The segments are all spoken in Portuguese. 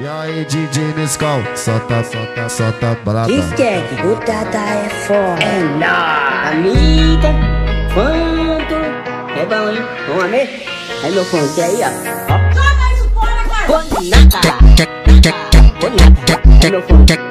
E aí, DJ Nescau, solta, solta, solta braba. Esquece, o Tata é foda. É nóis. Amiga, quanto é bom, hein? Vamos ver? Aí meu fonte aí, ó. ó. Joga isso fora, cara! Quando na cara. Quando na cara. Aí meu.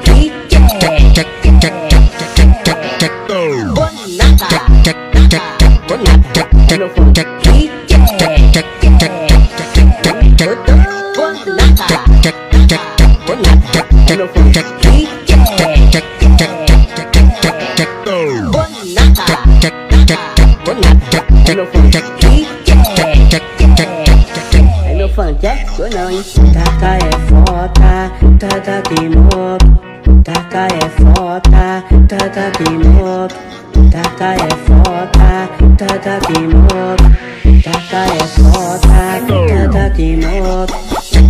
phần chất của nơi ta ta e phó ta ta ta tìm hộp ta ta e phó ta ta ta tìm hộp ta ta e phó ta ta ta tìm hộp ta ta e phó ta ta ta tìm hộp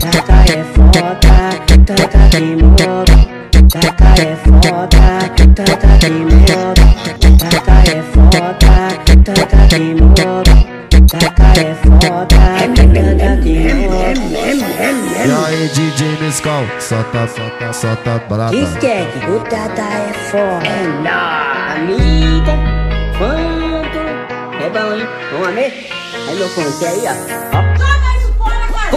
ta ta e phó ta Tata tem moto. Tata é foda, Tata tem moto. Tata é foda, Tata tem moto. Tata é foda, Tata tem moto. E aí, DJ Nescau, solta, solta, solta braba. Esquece, o Tata é foda. É nóis. Amiga, quanto é bom, hein? Vamos ver? Aí meu fonte aí, ó. ó. Joga isso fora, cara!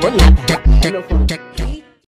Quando na check, check.